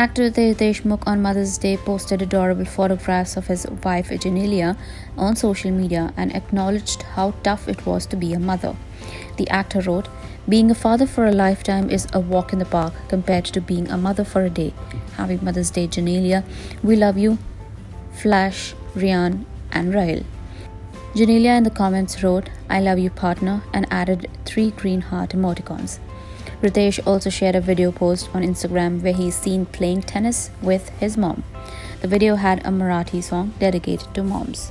Actor Riteish Deshmukh on Mother's Day posted adorable photographs of his wife Genelia on social media and acknowledged how tough it was to be a mother. The actor wrote, Being a father for a lifetime is a walk in the park compared to being a mother for a day. Happy Mother's Day, Genelia. We love you. Flash, Riaan, and Rahyl. Genelia in the comments wrote, I love you, partner, and added three green heart emoticons. Riteish also shared a video post on Instagram where he is seen playing tennis with his mom. The video had a Marathi song dedicated to moms.